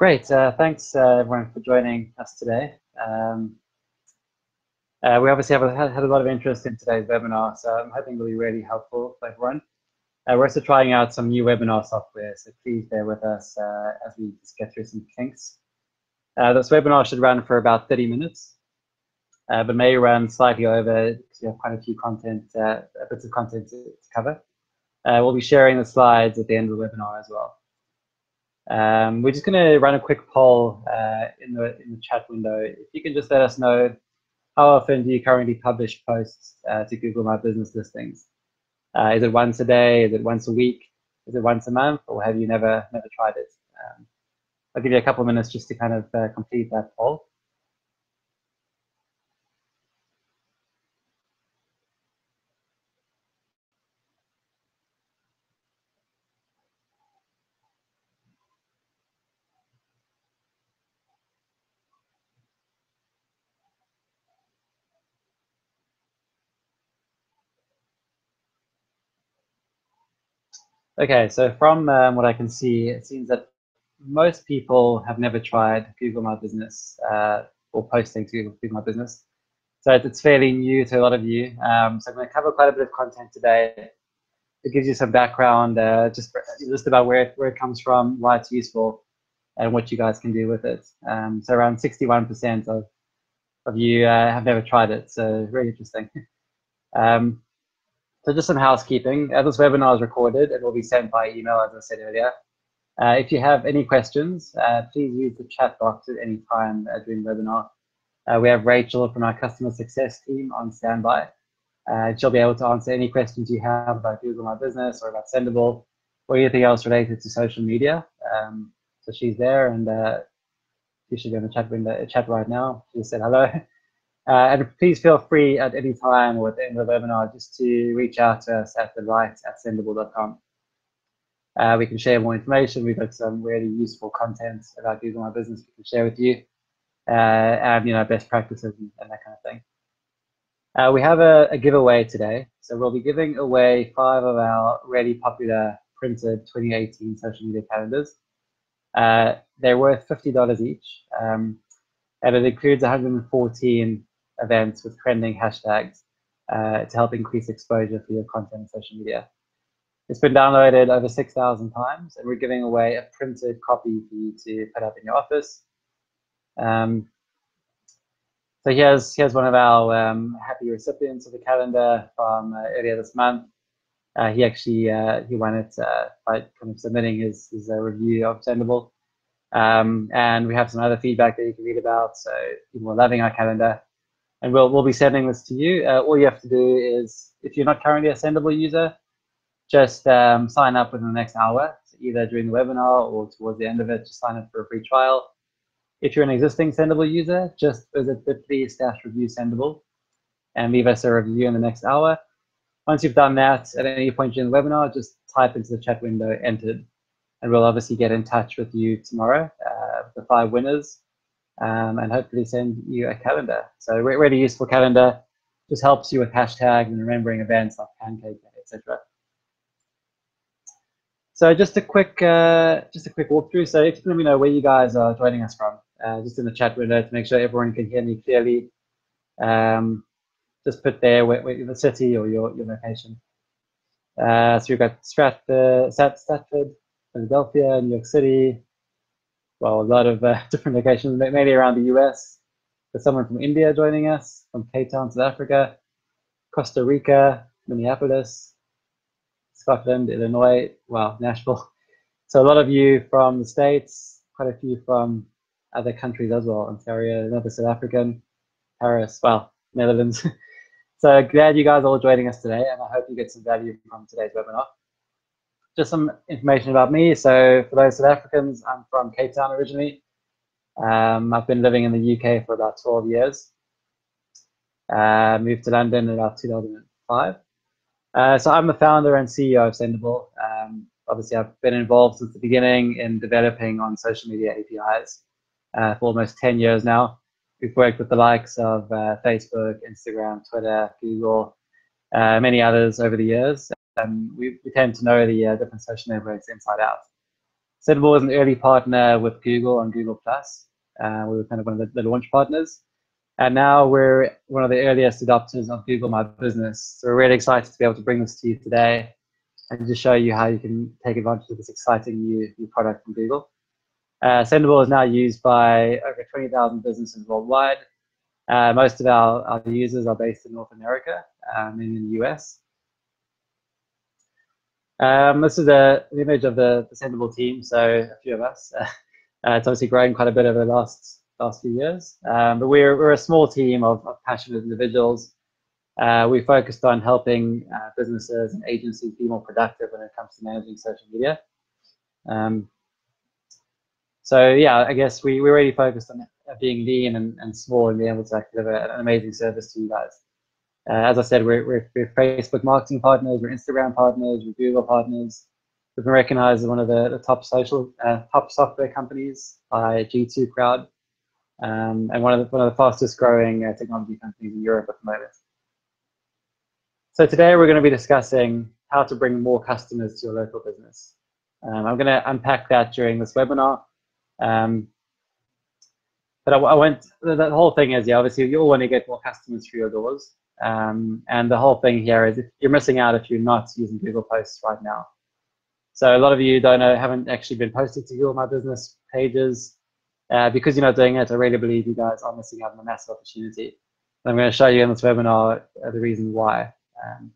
Great. Uh, thanks, uh, everyone, for joining us today. Um, uh, we obviously have a, had a lot of interest in today's webinar, so I'm hoping it'll be really helpful for everyone. Uh, we're also trying out some new webinar software, so please bear with us uh, as we just get through some kinks. Uh, this webinar should run for about 30 minutes, but may run slightly over because we have quite a few content, bits of content to, to cover. we'll be sharing the slides at the end of the webinar as well. Um, we're just going to run a quick poll uh, in, the, in the chat window. If you can just let us know how often do you currently publish posts uh, to Google My Business listings? Uh, is it once a day? Is it once a week? Is it once a month? Or have you never never tried it? Um, I'll give you a couple of minutes just to kind of uh, complete that poll. Okay, so from um, what I can see, it seems that most people have never tried Google My Business uh, or posting to Google, My Business. So it's fairly new to a lot of you. Um, so I'm going to cover quite a bit of content today. It gives you some background, uh, just just about where it, where it comes from, why it's useful, and what you guys can do with it. Um, so around 61% of of you uh, have never tried it. So very interesting. Um, so just some housekeeping. Uh, this webinar is recorded and will be sent by email, as I said earlier. Uh, if you have any questions, uh, please use the chat box at any time uh, during the webinar. Uh, we have Rachel from our customer success team on standby. Uh, she'll be able to answer any questions you have about Google My Business or about Sendible or anything else related to social media. Um, so she's there and she should be in the chat window, chat right now. She said hello. Uh, and please feel free at any time or at the end of the webinar just to reach out to us at the right at sendible.com. Uh, we can share more information. We've got some really useful content about Google My Business we can share with you, uh, and you know best practices and, and that kind of thing. Uh, we have a, a, giveaway today, so we'll be giving away five of our really popular printed 2018 social media calendars. Uh, they're worth $50 each, um, and it includes 114 events with trending hashtags uh, to help increase exposure for your content on social media. It's been downloaded over 6,000 times, and we're giving away a printed copy for you to put up in your office. Um, so here's here's one of our um, happy recipients of the calendar from uh, earlier this month. Uh, he actually uh, he won it uh, by kind of submitting his his uh, review of Sendible. Um, and we have some other feedback that you can read about. So people are loving our calendar and we'll, we'll be sending this to you. Uh, all you have to do is, if you're not currently a Sendible user, just um, sign up within the next hour, so either during the webinar or towards the end of it, just sign up for a free trial. If you're an existing Sendible user, just visit bit.ly slash review Sendible and leave us a review in the next hour. Once you've done that, at any point during the webinar, just type into the chat window entered, and we'll obviously get in touch with you tomorrow, uh, the five winners, um, and hopefully send you a calendar. So really useful calendar, just helps you with hashtags and remembering events like Pancake Day, etc. So just a quick, uh, just a quick walkthrough. So if you let me know where you guys are joining us from, uh, just in the chat window to make sure everyone can hear me clearly. Um, just put there where, where, the city or your, your location. Uh, so we've got Stratford, Stratford, Philadelphia, New York City, well, a lot of uh, different locations, mainly around the US. There's someone from India joining us, from Cape Town, South Africa, Costa Rica, Minneapolis, Scotland, Illinois, well, Nashville. So a lot of you from the States, quite a few from other countries as well, Ontario, another South African, Paris, well, Netherlands. so glad you guys are all joining us today, and I hope you get some value from today's webinar just some information about me. So for those South Africans, I'm from Cape Town originally. Um, I've been living in the UK for about 12 years. Uh, moved to London in about 2005. Uh, so I'm the founder and CEO of Sendible. Um, obviously, I've been involved since the beginning in developing on social media APIs uh, for almost 10 years now. We've worked with the likes of uh, Facebook, Instagram, Twitter, Google, uh, many others over the years um, we, we, tend to know the uh, different social networks inside out. Sendible was an early partner with Google on Google Plus. Uh, we were kind of one of the, the, launch partners. And now we're one of the earliest adopters of Google My Business. So we're really excited to be able to bring this to you today and to show you how you can take advantage of this exciting new, new product from Google. Uh, Sendible is now used by over 20,000 businesses worldwide. Uh, most of our, our users are based in North America, um, in the US. Um, this is a, an image of the, Sendible team, so a few of us. Uh, it's obviously grown quite a bit over the last last few years, um, but we're, we're a small team of, of passionate individuals. Uh, we focused on helping uh, businesses and agencies be more productive when it comes to managing social media. Um, so yeah, I guess we, we're really focused on being lean and, and small and being able to deliver an amazing service to you guys. Uh, as I said, we're, we're, we're, Facebook marketing partners, we're Instagram partners, we're Google partners. We've been recognized as one of the, the top social, uh, top software companies by G2 Crowd, um, and one of the, one of the fastest growing uh, technology companies in Europe at the moment. So today we're going to be discussing how to bring more customers to your local business. Um, I'm going to unpack that during this webinar. Um, but I, I went, the, the, whole thing is, yeah, obviously you all want to get more customers through your doors. Um, and the whole thing here is if you're missing out if you're not using Google Posts right now. So a lot of you don't know, haven't actually been posted to Google My Business pages. Uh, because you're not doing it, I really believe you guys are missing out on a massive opportunity. I'm going to show you in this webinar uh, the reason why. Um,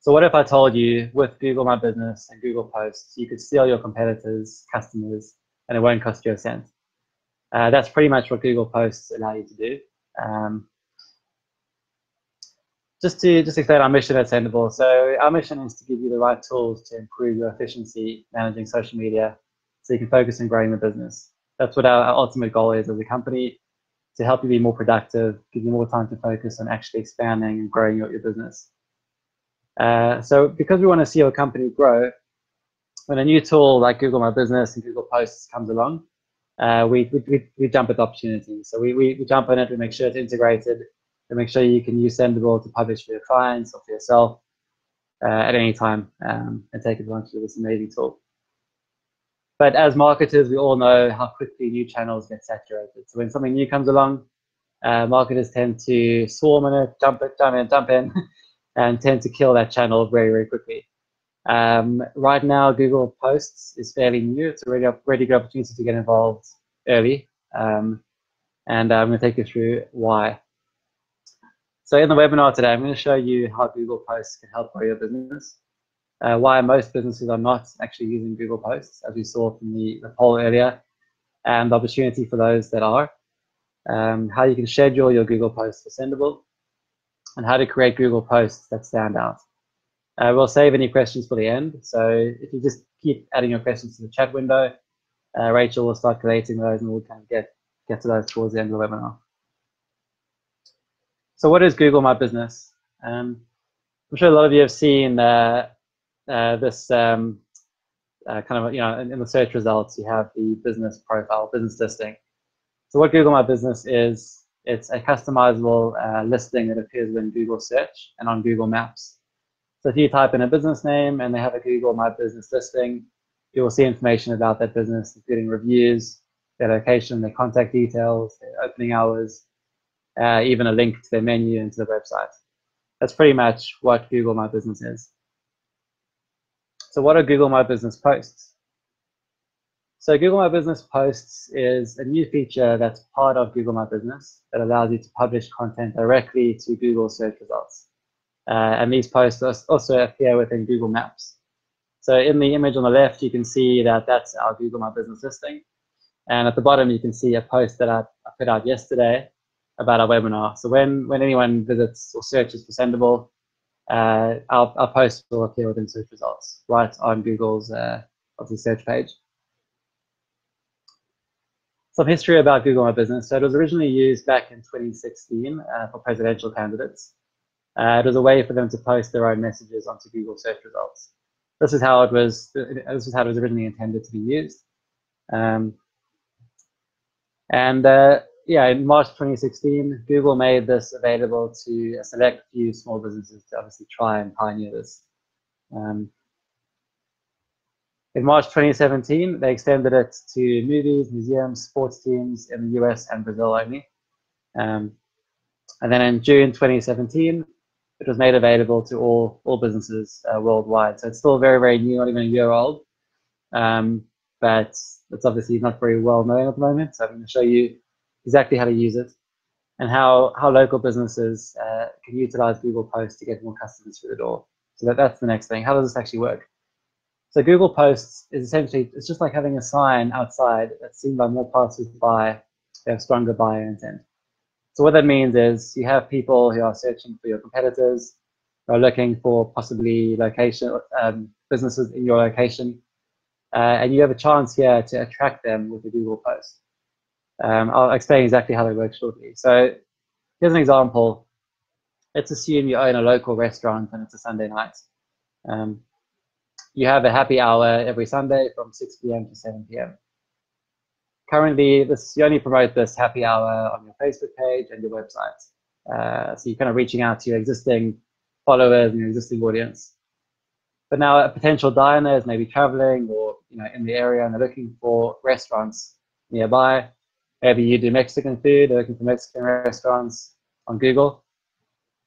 so what if I told you with Google My Business and Google Posts, you could steal your competitors' customers and it won't cost you a cent? Uh, that's pretty much what Google Posts allow you to do. Um, just to just explain our mission at Sendible. So our mission is to give you the right tools to improve your efficiency managing social media so you can focus on growing the business. That's what our, our ultimate goal is as a company, to help you be more productive, give you more time to focus on actually expanding and growing your, your business. Uh, so because we want to see your company grow, when a new tool like Google My Business and Google Posts comes along, uh, we, we, we jump at the opportunity. So we, we, we jump on it, we make sure it's integrated, to make sure you can use Sendible to publish for your clients or for yourself uh, at any time um, and take advantage of this amazing tool. But as marketers, we all know how quickly new channels get saturated. So when something new comes along, uh, marketers tend to swarm in it, jump it, jump in, jump in, and tend to kill that channel very, very quickly. Um, right now, Google Posts is fairly new. It's a really, really good opportunity to get involved early. Um, and I'm going to take you through why. So in the webinar today, I'm going to show you how Google Posts can help grow your business, uh, why most businesses are not actually using Google Posts, as we saw from the, the poll earlier, and the opportunity for those that are, um, how you can schedule your Google Posts for Sendible, and how to create Google Posts that stand out. Uh, we'll save any questions for the end, so if you just keep adding your questions to the chat window, uh, Rachel will start collating those and we'll kind of get, get to those towards the end of the webinar. So what is Google My Business? Um, I'm sure a lot of you have seen uh, uh, this um, uh, kind of, you know, in, in, the search results, you have the business profile, business listing. So what Google My Business is, it's a customizable uh, listing that appears in Google search and on Google Maps. So if you type in a business name and they have a Google My Business listing, you will see information about that business, including reviews, their location, their contact details, their opening hours, uh, even a link to their menu and to the website. That's pretty much what Google My Business is. So what are Google My Business posts? So Google My Business posts is a new feature that's part of Google My Business that allows you to publish content directly to Google search results. Uh, and these posts also appear within Google Maps. So in the image on the left, you can see that that's our Google My Business listing. And at the bottom, you can see a post that I put out yesterday about our webinar. So when, when anyone visits or searches for Sendible, uh, our, our post will appear within search results right on Google's uh, search page. Some history about Google My Business. So it was originally used back in 2016 uh, for presidential candidates. Uh, it was a way for them to post their own messages onto Google search results. This is how it was. This is how it was originally intended to be used. Um, and uh, yeah, in March 2016, Google made this available to a select few small businesses to obviously try and pioneer this. Um, In March 2017, they extended it to movies, museums, sports teams in the US and Brazil only. Um, and then in June 2017, it was made available to all, all businesses uh, worldwide. So it's still very, very new, not even a year old. Um, but it's obviously not very well known at the moment. So I'm going to show you exactly how to use it and how, how local businesses uh, can utilize Google Posts to get more customers through the door. So that, that's the next thing. How does this actually work? So Google Posts is essentially, it's just like having a sign outside that's seen by more passers-by. They have stronger buyer intent. So what that means is you have people who are searching for your competitors, who are looking for possibly location um, businesses in your location, uh, and you have a chance here to attract them with a Google post. Um, I'll explain exactly how they work shortly. So here's an example. Let's assume you own a local restaurant and it's a Sunday night. Um, you have a happy hour every Sunday from 6 p.m. to 7 p.m. Currently, this you only promote this happy hour on your Facebook page and your website. Uh, so you're kind of reaching out to your existing followers and your existing audience. But now a potential diner is maybe traveling or you know in the area and they're looking for restaurants nearby. Maybe you do Mexican food, looking for Mexican restaurants on Google.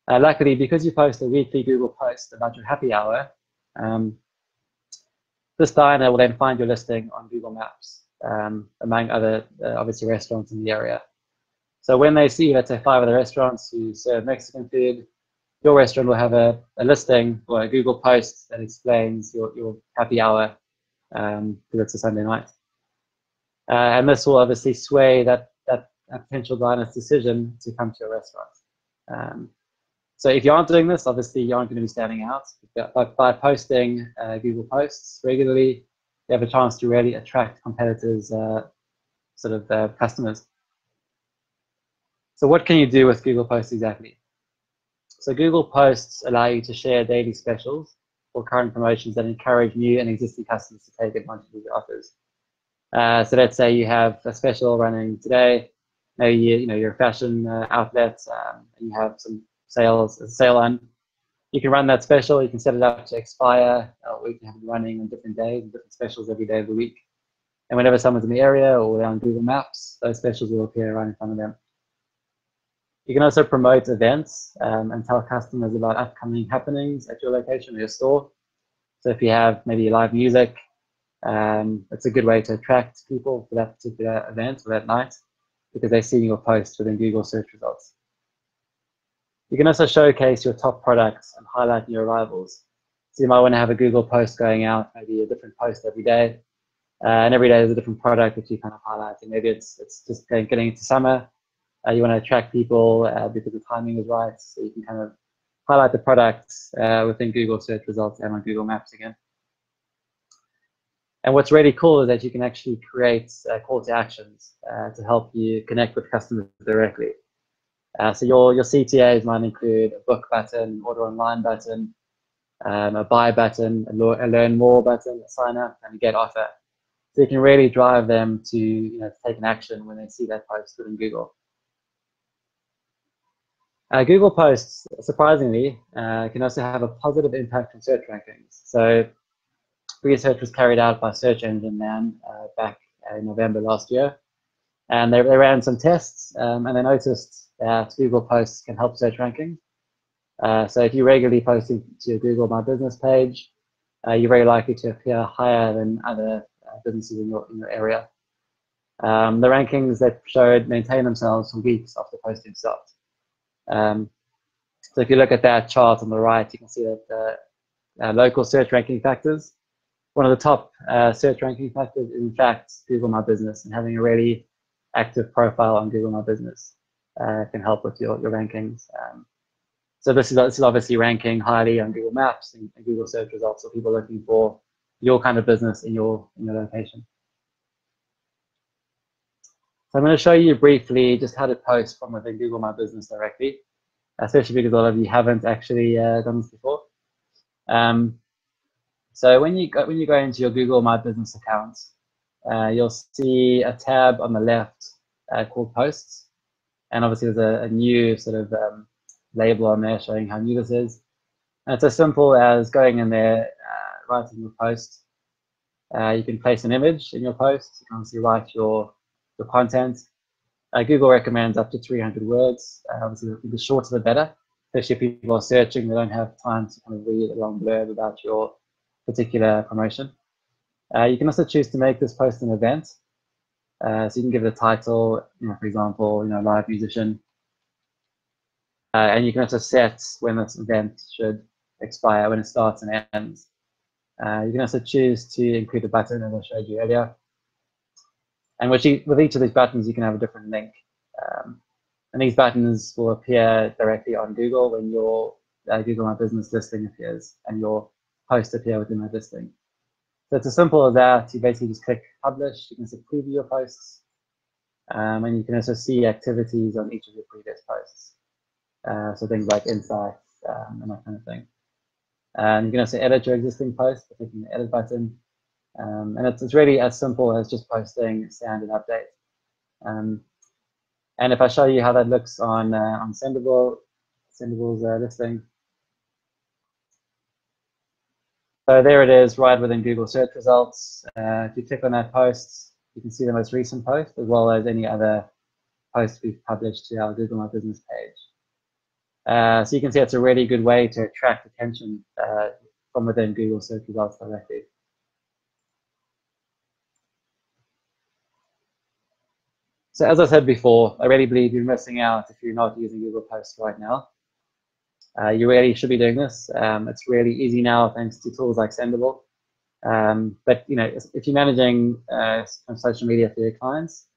Uh, luckily, because you post a weekly Google post about your happy hour, um, this diner will then find your listing on Google Maps, um, among other, uh, obviously, restaurants in the area. So when they see, let's say, five other restaurants who serve Mexican food, your restaurant will have a, a listing or a Google post that explains your, your happy hour um, because it's a Sunday night. Uh, and this will obviously sway that, that potential diner's decision to come to your restaurant. Um, so if you aren't doing this, obviously you aren't going to be standing out. By, by posting uh, Google Posts regularly, you have a chance to really attract competitors' uh, sort of uh, customers. So what can you do with Google Posts exactly? So Google Posts allow you to share daily specials or current promotions that encourage new and existing customers to take advantage of the offers. Uh, so let's say you have a special running today, maybe you, you know you're fashion uh, outlet um, and you have some sales a sale on. You can run that special. You can set it up to expire, or you can have it running on different days, different specials every day of the week. And whenever someone's in the area or they're on Google Maps, those specials will appear right in front of them. You can also promote events um, and tell customers about upcoming happenings at your location or your store. So if you have maybe live music, um, it's a good way to attract people for that particular event or that night because they're seeing your post within Google search results. You can also showcase your top products and highlight your rivals. So you might want to have a Google post going out, maybe a different post every day. Uh, and every day there's a different product that you kind of highlight. And maybe it's, it's just getting into summer. Uh, you want to attract people uh, because the timing is right. So you can kind of highlight the products uh, within Google search results and on Google Maps again. And what's really cool is that you can actually create uh, call to actions uh, to help you connect with customers directly. Uh, so your, your CTAs might include a book button, order online button, um, a buy button, a, a, learn more button, a sign up, and a get offer. So you can really drive them to, you know, take an action when they see that post within Google. Uh, Google Posts, surprisingly, uh, can also have a positive impact on search rankings. So research was carried out by Search Engine Man uh, back in November last year. And they, they ran some tests um, and they noticed that Google Posts can help search ranking. Uh, so if you regularly post to your Google My Business page, uh, you're very likely to appear higher than other uh, businesses in your, in your area. Um, the rankings that showed maintain themselves for weeks after posting stopped. Um, so if you look at that chart on the right, you can see that uh, local search ranking factors, one of the top uh, search ranking factors is in fact Google My Business and having a really active profile on Google My Business uh, can help with your, your rankings. Um, so this is, this is obviously ranking highly on Google Maps and, and Google search results, so people looking for your kind of business in your, in your location. So I'm going to show you briefly just how to post from within Google My Business directly, especially because a lot of you haven't actually uh, done this before. Um, so when you go, when you go into your Google My Business account, uh, you'll see a tab on the left uh, called Posts. And obviously there's a, a new sort of um, label on there showing how new this is. And it's as simple as going in there, uh, writing your post, Uh, you can place an image in your post. You can obviously write your, your content. Uh, Google recommends up to 300 words. Uh, obviously, the shorter the better, especially if people are searching, they don't have time to kind of read a long blurb about your particular promotion. Uh, you can also choose to make this post an event. Uh, so you can give it a title, you know, for example, you know, live musician. Uh, and you can also set when this event should expire, when it starts and ends. Uh, you can also choose to include a button, as I showed you earlier. And with each, with each of these buttons, you can have a different link. Um, and these buttons will appear directly on Google when your uh, Google My Business listing appears and your post appear within that listing. So it's as simple as that. You basically just click publish. You can see preview your posts. Um, and you can also see activities on each of your previous posts. Uh, so things like insights um, and that kind of thing. And you can also edit your existing post by clicking the edit button. Um, and it's, it's really as simple as just posting standard updates. Um, and if I show you how that looks on uh, on Sendible, Sendible's uh, listing. So there it is, right within Google search results. Uh, if you click on that post, you can see the most recent post as well as any other posts we've published to our Google My Business page. Uh, so you can see it's a really good way to attract attention uh, from within Google search results directly. So as I said before, I really believe you're missing out if you're not using Google Posts right now. Uh, you really should be doing this. Um, it's really easy now thanks to tools like Sendible. Um, but you know, if you're managing uh, social media for your clients,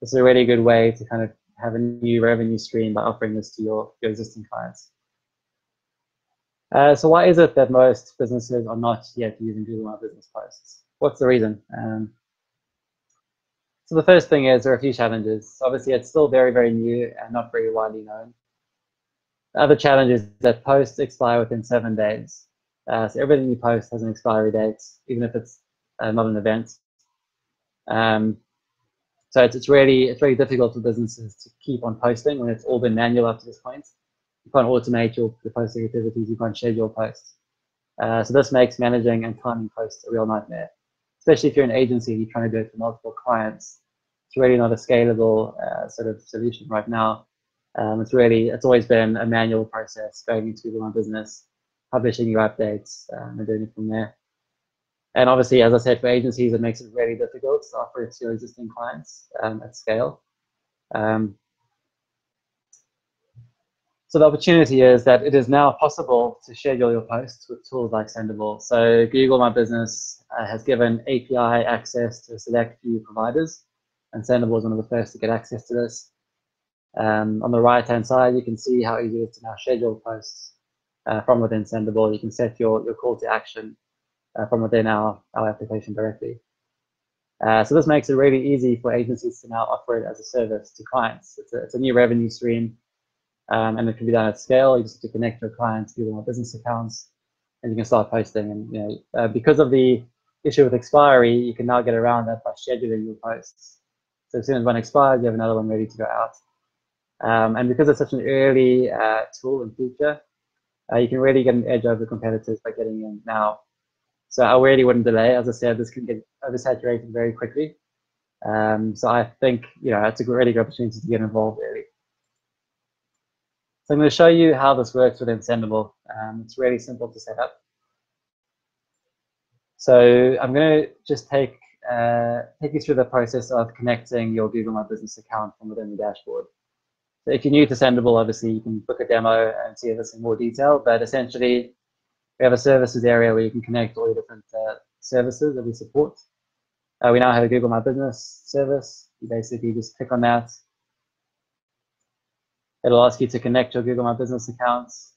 this is a really good way to kind of have a new revenue stream by offering this to your, your existing clients. Uh, so why is it that most businesses are not yet using Google My Business Posts? What's the reason? Um, so the first thing is there are a few challenges. Obviously, it's still very, very new and not very widely known. The other challenge is that posts expire within seven days. Uh, so everything you post has an expiry date, even if it's uh, not an event. Um, so it's, it's really it's really difficult for businesses to keep on posting when it's all been manual up to this point. You can't automate your the posting activities. You can't schedule posts. Uh, so this makes managing and timing posts a real nightmare, especially if you're an agency and you're trying to do it for multiple clients. It's really not a scalable uh, sort of solution right now. Um, it's really it's always been a manual process going into Google My Business, publishing your updates, um, and doing it from there. And obviously, as I said, for agencies, it makes it really difficult to offer it to your existing clients um, at scale. Um, so the opportunity is that it is now possible to schedule your posts with tools like Sendible. So Google My Business uh, has given API access to select few providers, and Sendible is one of the first to get access to this. Um, on the right-hand side, you can see how easy it is to now schedule posts uh, from within Sendible. You can set your, your call to action uh, from within our, our application directly. Uh, so this makes it really easy for agencies to now offer it as a service to clients. It's a, it's a new revenue stream um, and it can be done at scale. You just have to connect your clients to your business accounts and you can start posting. And you know, uh, because of the issue with expiry, you can now get around that by scheduling your posts. So as soon as one expires, you have another one ready to go out. Um, and because it's such an early uh, tool and feature, uh, you can really get an edge over competitors by getting in now so I really wouldn't delay. As I said, this can get oversaturated very quickly. Um, so I think you know it's a really good opportunity to get involved early. So I'm going to show you how this works within Sendible. Um, it's really simple to set up. So I'm going to just take uh, take you through the process of connecting your Google My Business account from within the dashboard. So if you're new to Sendible, obviously you can book a demo and see this in more detail. But essentially, we have a services area where you can connect all the different uh, services that we support. Uh, we now have a Google My Business service. You basically just click on that. It'll ask you to connect your Google My Business accounts.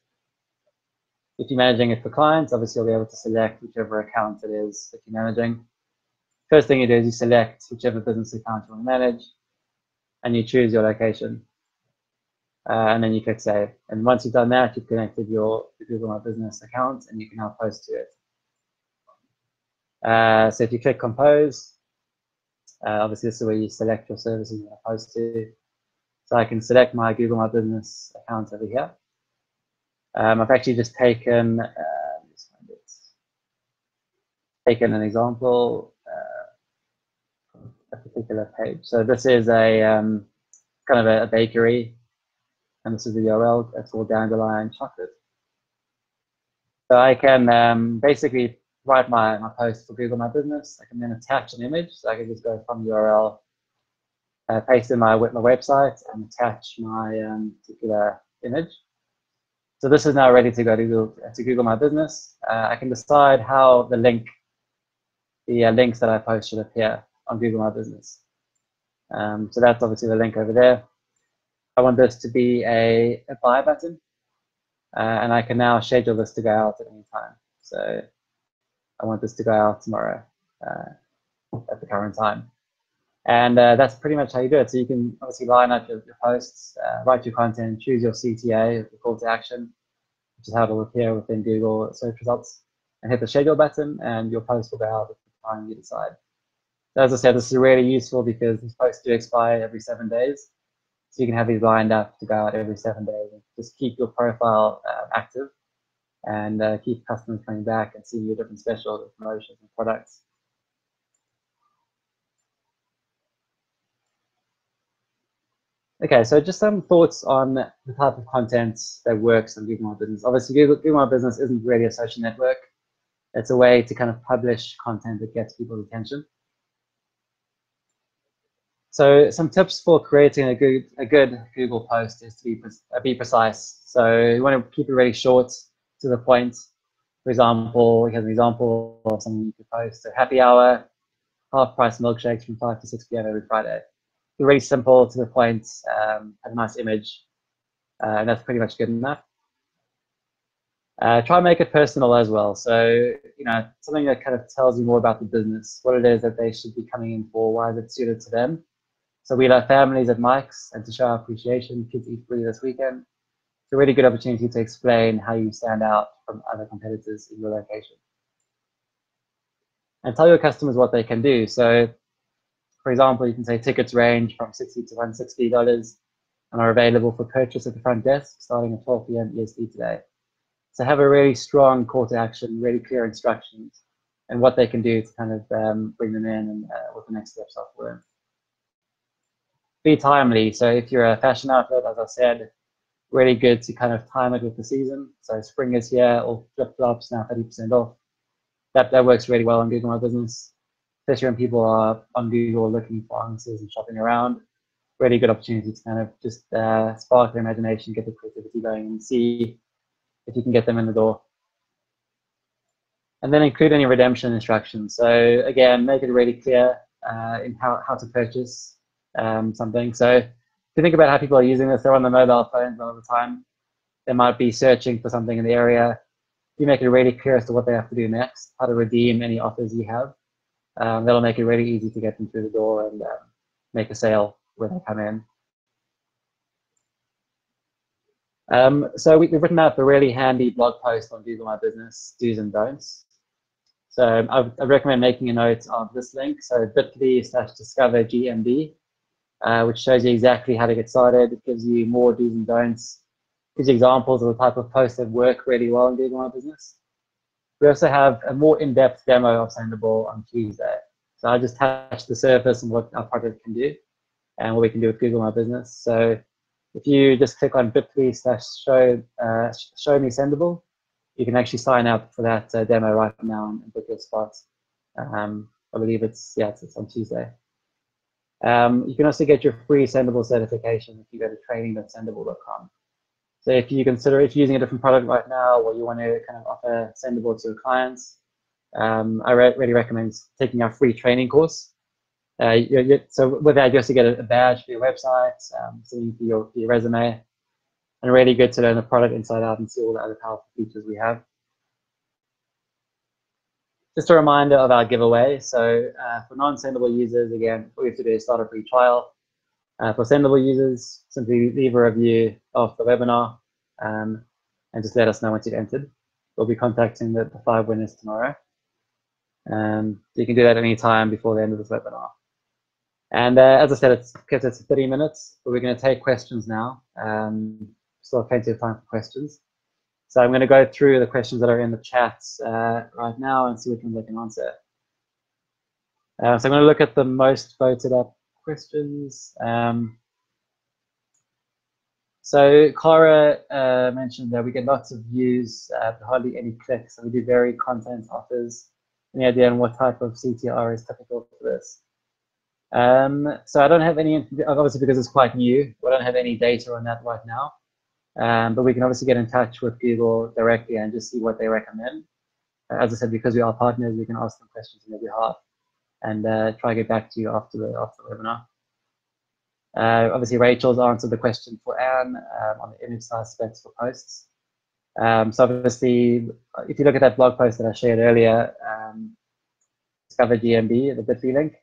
If you're managing it for clients, obviously you'll be able to select whichever account it is that you're managing. First thing you do is you select whichever business account you want to manage, and you choose your location uh, and then you click save. And once you've done that, you've connected your Google My Business account and you can now post to it. Uh, so if you click compose, uh, obviously this is where you select your services you want to post to. So I can select my Google My Business account over here. Um, I've actually just taken, uh, taken an example a particular page. So this is a um, kind of a, a, bakery, and this is the URL. All dandelion chocolate. So I can um, basically write my, my post for Google My Business. I can then attach an image. So I can just go from URL, uh, paste in my, my website, and attach my um, particular image. So this is now ready to go to Google, to Google My Business. Uh, I can decide how the link, the uh, links that I post should appear on Google My Business. Um, so that's obviously the link over there. I want this to be a, a buy button, uh, and I can now schedule this to go out at any time. So I want this to go out tomorrow uh, at the current time. And uh, that's pretty much how you do it. So you can obviously line up your, your posts, uh, write your content, choose your CTA, the call to action, which is how it will appear within Google search results, and hit the schedule button, and your post will go out at the time you decide. So as I said, this is really useful because these posts do expire every seven days. So you can have these lined up to go out every seven days and just keep your profile uh, active and uh, keep customers coming back and seeing your different specials, promotions, and products. Okay, so just some thoughts on the type of content that works on Google My Business. Obviously, Google, Google My Business isn't really a social network. It's a way to kind of publish content that gets people's attention. So some tips for creating a good, a good Google post is to be, uh, be precise. So you want to keep it really short, to the point. For example, have an example of something you could post. So happy hour, half price milkshakes from 5 to 6 p.m. every Friday really simple to the point, um, have a nice image, uh, and that's pretty much good enough. Uh, try and make it personal as well. So, you know, something that kind of tells you more about the business, what it is that they should be coming in for, why is it suited to them. So we love families at Mike's and to show our appreciation, kids eat free this weekend. It's a really good opportunity to explain how you stand out from other competitors in your location. And tell your customers what they can do. So for example, you can say tickets range from 60 to $160 and are available for purchase at the front desk starting at 12 p.m. EST today. So have a really strong call to action, really clear instructions, and what they can do to kind of um, bring them in and uh, what the next steps are for them. Be timely. So if you're a fashion outlet, as I said, really good to kind of time it with the season. So spring is here, all flip flops now 30% off. That that works really well on Google My Business especially when people are on Google looking for answers and shopping around. Really good opportunity to kind of just uh, spark their imagination, get the creativity going, and see if you can get them in the door. And then include any redemption instructions. So again, make it really clear uh, in how, how to purchase um, something. So if you think about how people are using this, they're on their mobile phones all the time. They might be searching for something in the area. You make it really clear as to what they have to do next, how to redeem any offers you have. Um, that'll make it really easy to get them through the door and um, make a sale when they come in. Um, so we, have written up a really handy blog post on Google My Business, do's and don'ts. So um, I, I recommend making a note of this link, so bit.ly slash discover GMB, uh, which shows you exactly how to get started. It gives you more do's and don'ts, gives you examples of the type of posts that work really well in Google My Business. We also have a more in-depth demo of Sendible on Tuesday. So I just touched the surface and what our project can do and what we can do with Google My Business. So if you just click on bit.ly slash show, uh, show me Sendible, you can actually sign up for that uh, demo right now and book your spot. Um, I believe it's, yeah, it's, it's on Tuesday. Um, you can also get your free Sendible certification if you go to training.sendible.com. So if you consider if you're using a different product right now or you want to kind of offer Sendible to your clients, um, I re really recommend taking our free training course. Uh, you, you, so with that, you also get a, badge for your website, um, something for your, for your resume, and really good to learn the product inside out and see all the other powerful features we have. Just a reminder of our giveaway. So uh, for non-sendible users, again, all you have to do is start a free trial. Uh, for sendible users, simply leave a review of the webinar um, and just let us know once you've entered. We'll be contacting the, the five winners tomorrow. Um, you can do that any time before the end of this webinar. And uh, as I said, it's kept to 30 minutes, but we're going to take questions now. Um, still plenty of time for questions. So I'm going to go through the questions that are in the chat uh, right now and see which ones I can answer. Uh, so I'm going to look at the most voted up questions. Um, so Clara uh, mentioned that we get lots of views, uh, hardly any clicks. So we do very content offers. Any idea on what type of CTR is typical for this? Um, so I don't have any, obviously because it's quite new, we don't have any data on that right now. Um, but we can obviously get in touch with Google directly and just see what they recommend. Uh, as I said, because we are partners, we can ask them questions on their behalf and uh, try to get back to you after the, after the webinar. Uh, obviously, Rachel's answered the question for Anne um, on the image size specs for posts. Um, so obviously, if you look at that blog post that I shared earlier, um, Discover GMB, the Bitly link,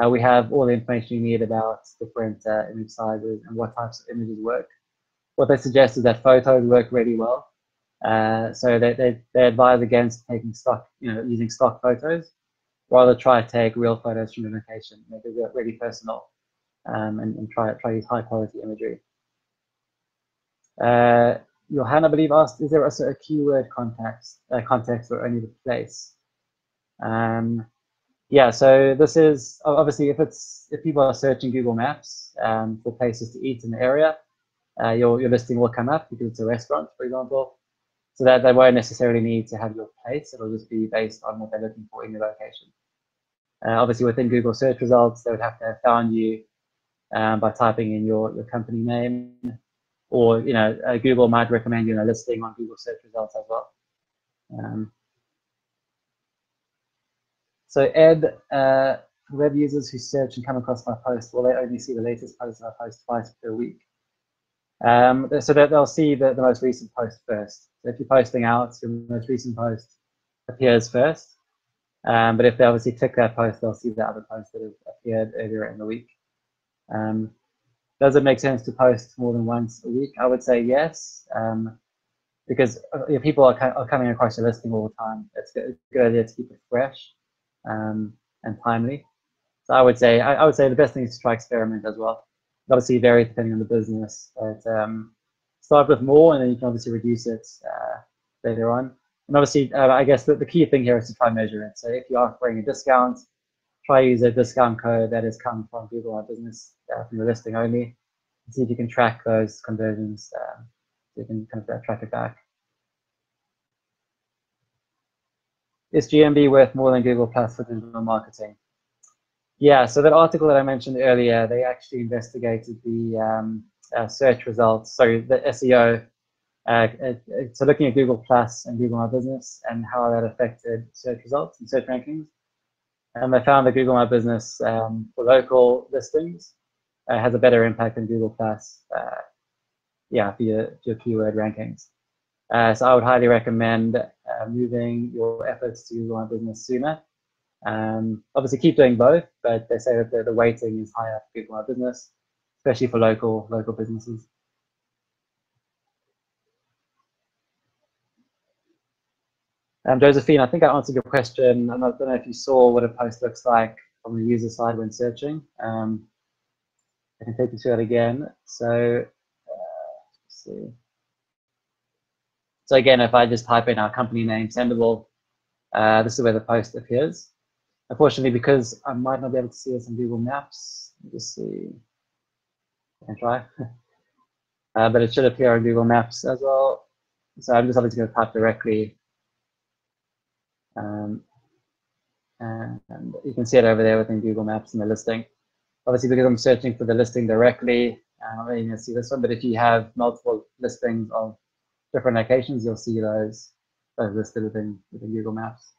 uh, we have all the information you need about different uh, image sizes and what types of images work. What they suggest is that photos work really well. Uh, so they, they, they advise against taking stock, you know, using stock photos, rather try to take real photos from the location, make it really personal um, and, and, try try use high quality imagery. Uh, Johanna, I believe, asked, is there also a keyword context, uh, context or only the place? Um, yeah, so this is obviously if it's if people are searching Google Maps um, for places to eat in the area, uh, your your listing will come up because it's a restaurant, for example. So that they won't necessarily need to have your place. It'll just be based on what they're looking for in the location. Uh, obviously, within Google search results, they would have to have found you um, by typing in your, your company name, or you know, uh, Google might recommend you a listing on Google search results as well. Um, so Ed, uh, web users who search and come across my post, will they only see the latest post I post twice per week? Um, so that they'll see the, the most recent post first. So if you're posting out, your most recent post appears first. Um, but if they obviously click that post, they'll see the other posts that have appeared earlier in the week. Um, does it make sense to post more than once a week? I would say yes, um, because uh, people are, are, coming across your listing all the time. It's a good idea to keep it fresh um, and timely. So I would say I, I, would say the best thing is to try experiment as well. Obviously, vary depending on the business. But um, start with more, and then you can obviously reduce it uh, later on. And obviously, uh, I guess the, the key thing here is to try measure it. So if you're offering a discount, try use a discount code that has come from Google My Business uh, from the listing only. See if you can track those conversions. Um, so you can kind of track it back. Is GMB worth more than Google Plus for digital marketing? Yeah, so that article that I mentioned earlier, they actually investigated the um, uh, search results, sorry, the SEO. Uh, uh, so looking at Google Plus and Google My Business and how that affected search results and search rankings. And they found that Google My Business um, for local listings uh, has a better impact than Google Plus, uh, yeah, for your, your keyword rankings. Uh, so I would highly recommend moving your efforts to Google My Business sooner. Um, obviously, keep doing both, but they say that the, the weighting is higher for Google My Business, especially for local local businesses. Um, Josephine, I think I answered your question. I don't know if you saw what a post looks like from the user side when searching. Um, I can take you through that again. So, uh, see. So again, if I just type in our company name, Sendible, uh, this is where the post appears. Unfortunately, because I might not be able to see this in Google Maps, let me just see. I can try. uh, but it should appear on Google Maps as well. So I'm just obviously going to type directly um, and you can see it over there within Google Maps in the listing. Obviously, because I'm searching for the listing directly, I'm only going to see this one. But if you have multiple listings of different locations, you'll see those, those listed within, within Google Maps.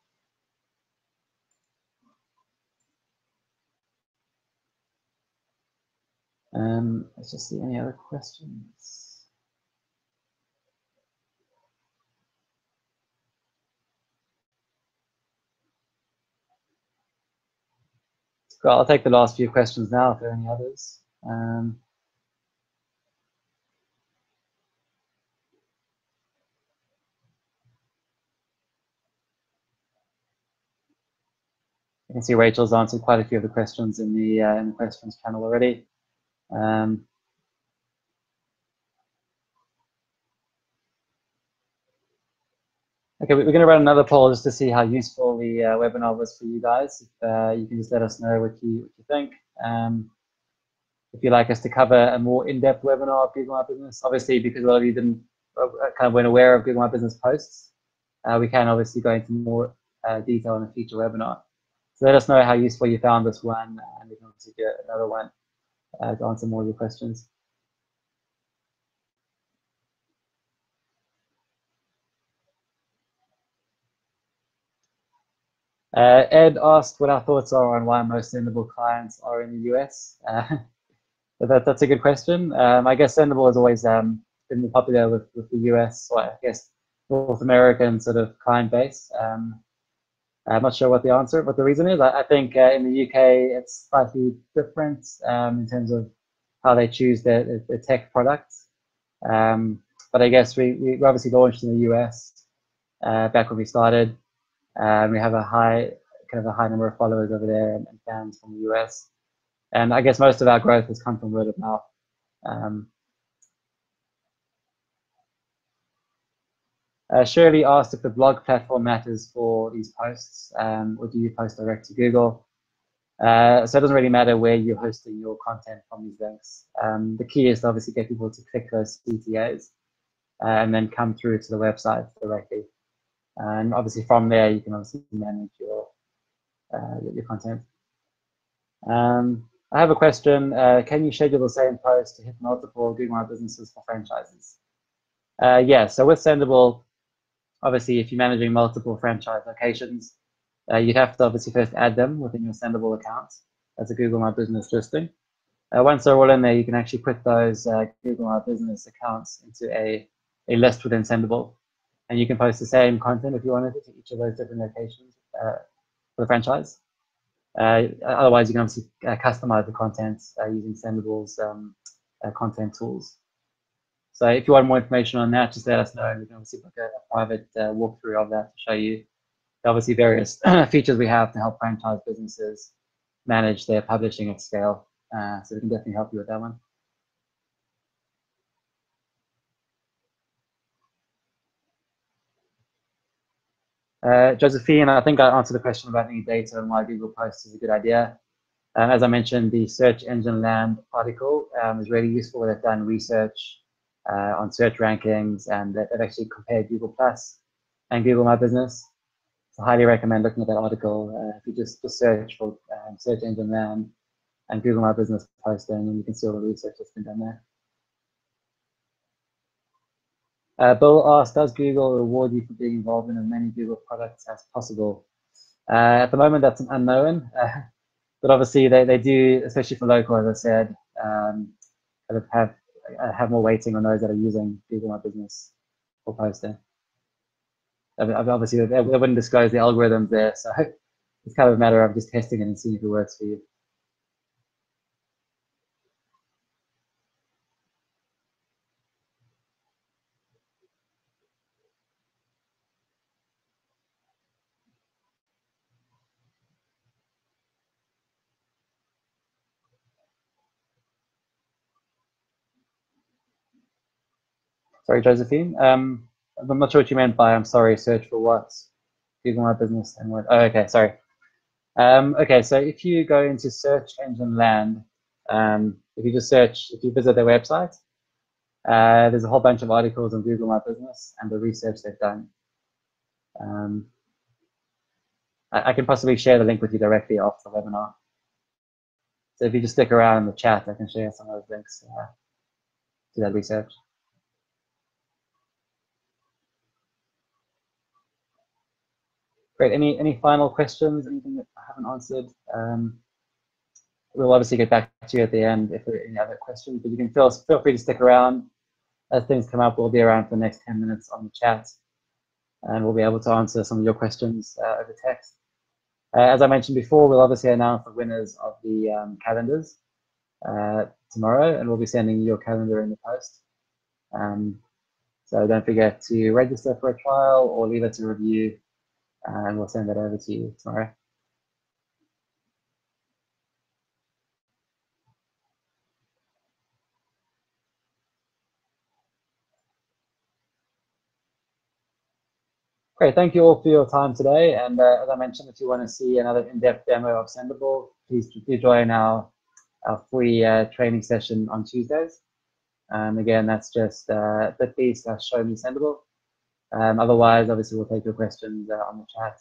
Um, let's just see any other questions. Well, I'll take the last few questions now if there are any others. Um, you can see Rachel's answered quite a few of the questions in the, uh, in the questions channel already. Um, Okay, we're going to run another poll just to see how useful the uh, webinar was for you guys. If uh, you can just let us know what you, what you think. Um, if you'd like us to cover a more in-depth webinar of Google My Business, obviously because a lot of you didn't uh, kind of weren't aware of Google My Business posts, uh, we can obviously go into more uh, detail in a future webinar. So let us know how useful you found this one, and we can obviously get another one uh, to answer more of your questions. Uh, Ed asked what our thoughts are on why most sendible clients are in the US. Uh, that, that's a good question. Um, I guess sendible has always um, been popular with, with the US, or I guess North American sort of client base. Um, I'm not sure what the answer, what the reason is. I, I think uh, in the UK it's slightly different um, in terms of how they choose their, their tech products. Um, but I guess we, we obviously launched in the US uh, back when we started. Um, we have a high, kind of a high number of followers over there and, fans from the US. And I guess most of our growth has come from word of mouth. Um, uh, Shirley asked if the blog platform matters for these posts, um, or do you post direct to Google? Uh, so it doesn't really matter where you're hosting your content from these links. Um, the key is to obviously get people to click those CTAs uh, and then come through to the website directly. And obviously from there, you can obviously manage your, uh, your content. Um, I have a question. Uh, can you schedule the same post to hit multiple Google My Businesses for franchises? Uh, yeah, so with Sendible, obviously if you're managing multiple franchise locations, uh, you'd have to obviously first add them within your Sendible accounts as a Google My Business listing. Uh, once they're all in there, you can actually put those uh, Google My Business accounts into a, a list within Sendible and you can post the same content if you wanted to each of those different locations uh, for the franchise. Uh, otherwise, you can obviously uh, customize the content using Sendible's um, content tools. So if you want more information on that, just let us know, we can obviously book a, a private uh, walkthrough of that to show you obviously various features we have to help franchise businesses manage their publishing at scale. so we can definitely help you with that one. Uh, Josephine, I think I answered the question about any data and why Google Posts is a good idea. Um, as I mentioned, the Search Engine Land article um, is really useful. They've done research uh, on search rankings and they've actually compared Google Plus and Google My Business. So highly recommend looking at that article. Uh, if you just, just search for um, Search Engine Land and Google My Business posting, and you can see all the research that's been done there. Uh, Bill asked, does Google reward you for being involved in as many Google products as possible? Uh, at the moment, that's an unknown, but obviously they, they do, especially for local, as I said, um, kind of have uh, have more weighting on those that are using Google My Business for posting. Obviously, they wouldn't disclose the algorithms there, so it's kind of a matter of just testing it and seeing if it works for you. Sorry, Josephine. Um, I'm not sure what you meant by I'm sorry, search for what? Google My Business and what? Oh, okay, sorry. Um, okay, so if you go into search engine land, um, if you just search, if you visit their website, uh, there's a whole bunch of articles on Google My Business and the research they've done. Um, I, I, can possibly share the link with you directly after the webinar. So if you just stick around in the chat, I can share some of those links uh, to that research. Great. Any any final questions? Anything that I haven't answered? Um, we'll obviously get back to you at the end if there are any other questions, but you can feel feel free to stick around as things come up. We'll be around for the next 10 minutes on the chat, and we'll be able to answer some of your questions uh, over text. Uh, as I mentioned before, we'll obviously announce the winners of the um, calendars uh, tomorrow, and we'll be sending your calendar in the post. Um, so don't forget to register for a trial or leave it to review and we'll send that over to you tomorrow. Great, thank you all for your time today. And uh, as I mentioned, if you want to see another in-depth demo of Sendible, please do join our, our free uh, training session on Tuesdays. Um, again, that's just uh, bit.ly slash show me Sendible. Um, otherwise, obviously, we'll take your questions uh, on the chat.